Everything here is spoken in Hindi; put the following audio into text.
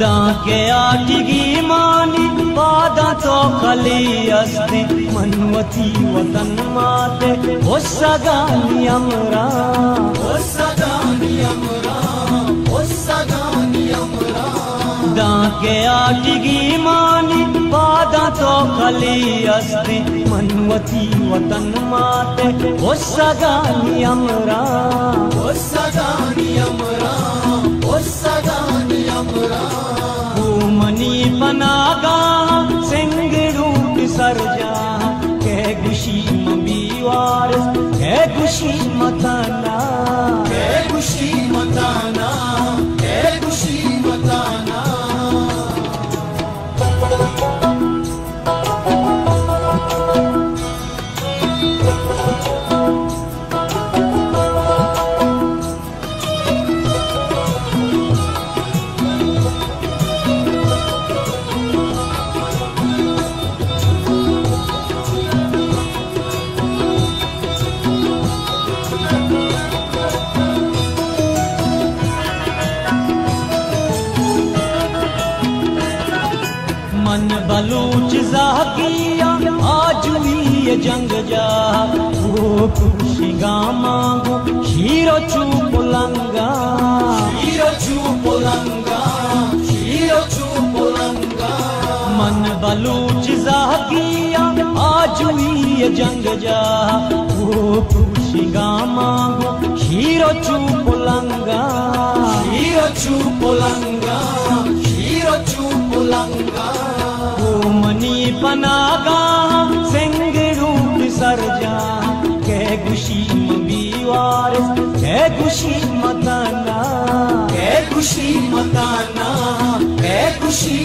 के आटिगी मानी बादा तो खली अस्ति मनवती वतन माते ओ सगानी अमरा। ओ सगानी अमरा ओ सगानी अमरा। डाके आटिगी मानी बादा तो खली अस्ति मनवती वतन माते ओ सगानी अमरा। ओ सगानी अमरा। बीवार के खुशी मताना मन बलूच जाकिया आज ये जंग जा वो खुशी मांगो शीरो चूप लंगा हीरो चूपोलंगा हीरो चूपोलंगा मन बलूच जाकिया आज ये जंग जा वो खुशी मांगो शीरो चूप लंगा हीरो चूपोलंगा हीरो चूपोलंगा ओ पनागा सिंह रूप सरजा कै खुशी दीवार कै खुशी मताना कै खुशी मताना कै खुशी